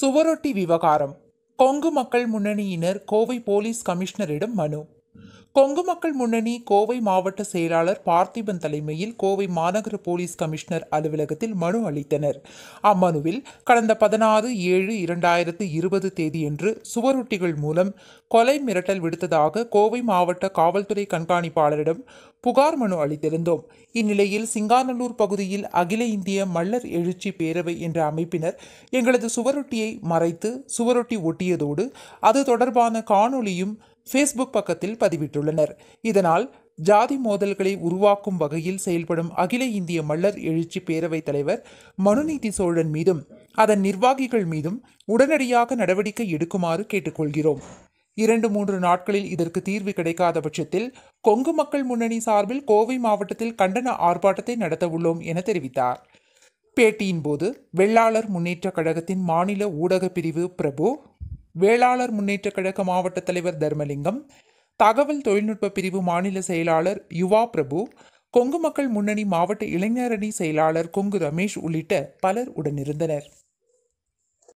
சுவரொட்டி விவகாரம். கொங்கு மக்கள் முன்னணியினர் கோவை போலீஸ் கமிஷனரிடம் மனு. கொங்கு மக்கள் முன்னணி கோவை மாவட்ட செயலாளர் பார்த்திபன் தலைமையில் கோவை மாநகர போலீஸ் கமிஷனர் அலுவலகத்தில் மனு அளித்தனர். அம்மனுவில் கடந்த பதினாறு ஏழு இரண்டாயிரத்து இருபது தேதியன்று சுவரொட்டிகள் மூலம் கொலை மிரட்டல் விடுத்ததாக கோவை மாவட்ட காவல்துறை கண்காணிப்பாளரிடம் புகார் மனு அளித்திருந்தோம். இந்நிலையில் சிங்காநல்லூர் பகுதியில் அகில இந்திய மல்லர் எழுச்சி பேரவை என்ற அமைப்பினர் எங்களது சுவரொட்டியை மறைத்து சுவரொட்டி ஒட்டியதோடு அது தொடர்பான காணொலியும் ஃபேஸ்புக் பக்கத்தில் பதிவிட்டுள்ளனர். இதனால் ஜாதி மோதல்களை உருவாக்கும் வகையில் செயல்படும் அகில இந்திய மல்லர் எழுச்சி பேரவைத் தலைவர் மனுநீதி சோழன் மீதும் அதன் நிர்வாகிகள் மீதும் உடனடியாக நடவடிக்கை எடுக்குமாறு கேட்டுக்கொள்கிறோம். இரண்டு மூன்று நாட்களில் இதற்கு தீர்வு கிடைக்காத பட்சத்தில் கொங்கு மக்கள் முன்னணி சார்பில் கோவை மாவட்டத்தில் கண்டன ஆர்ப்பாட்டத்தை நடத்த உள்ளோம் என தெரிவித்தார். பேட்டியின் போது வெள்ளாளர் முன்னேற்ற கழகத்தின் மாநில ஊடக பிரிவு பிரபு வேளாளர் முன்னேற்றக் கழக மாவட்ட தலைவர் தர்மலிங்கம் தகவல் தொழில்நுட்ப பிரிவு மாநில செயலாளர் யுவா பிரபு கொங்கு மக்கள் முன்னணி மாவட்ட இளைஞரணி செயலாளர் கொங்கு ரமேஷ் உள்ளிட்ட பலர் உடனிருந்தனர்.